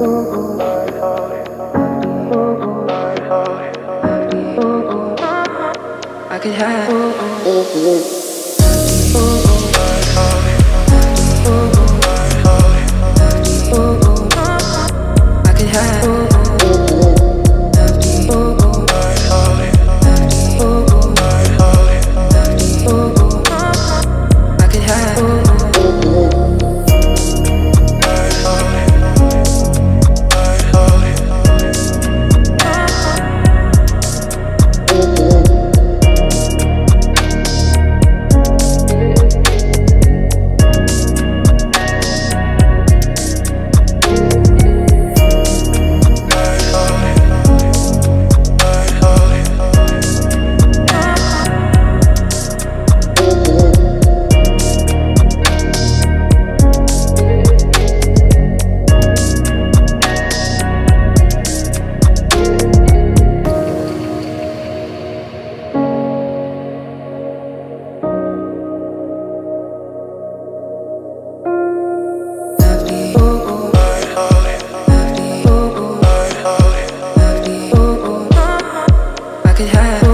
I could have. Could have.